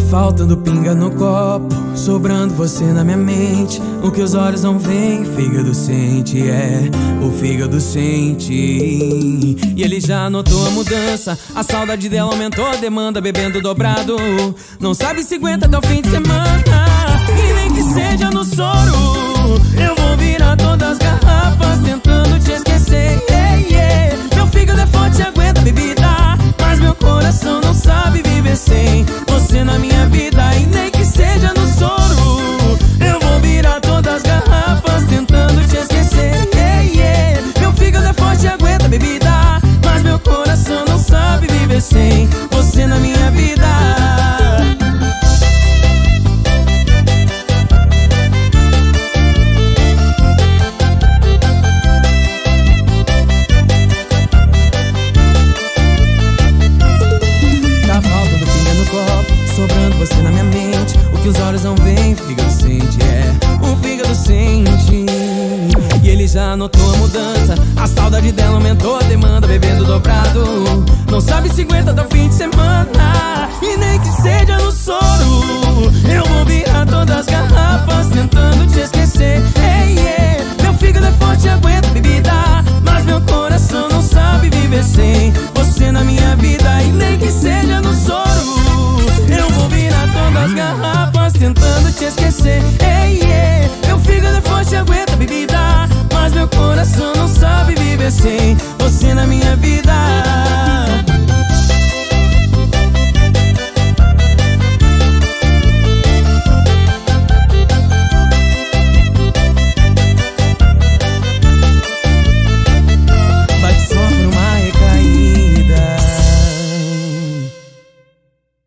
faltando pinga no copo, sobrando você na minha mente. O que os olhos não veem, fígado sente, é, o fígado sente. E ele já notou a mudança, a saudade dela aumentou, demanda bebendo dobrado. Não sabe se aguenta até o fim de semana, e nem que seja no soro. Eu sobrando você na minha mente. O que os olhos não veem, fígado sente, é. O fígado sente. E ele já notou a mudança. A saudade dela aumentou, a demanda bebendo dobrado. Não sabe se aguenta até o fim de semana. E nem tentando te esquecer.